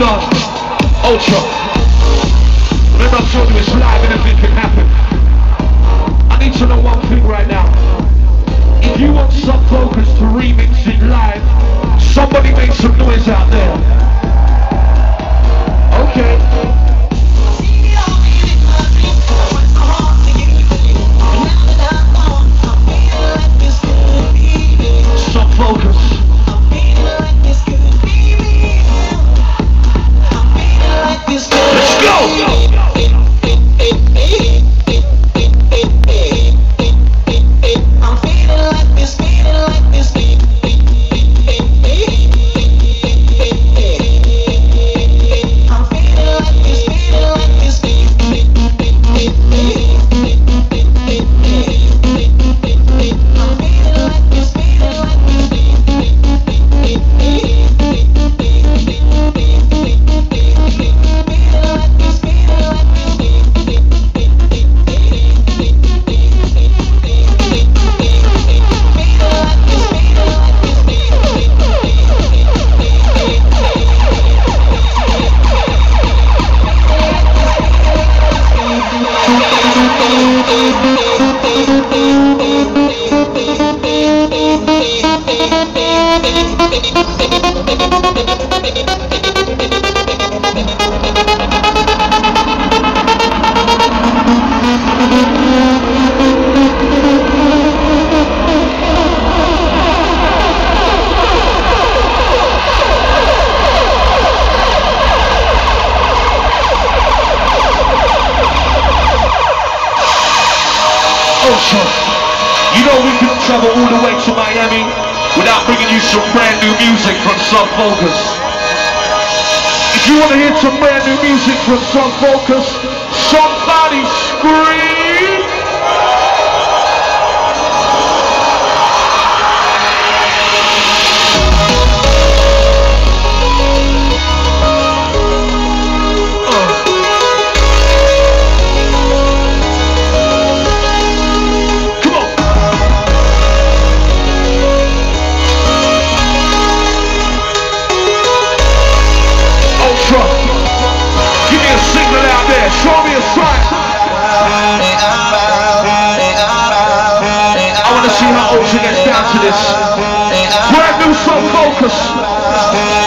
Luna Ultra. Ultra. You know we can travel all the way to Miami without bringing you some brand new music from Sub Focus. If you want to hear some brand new music from Sub Focus, somebody focus. Grab them some focus.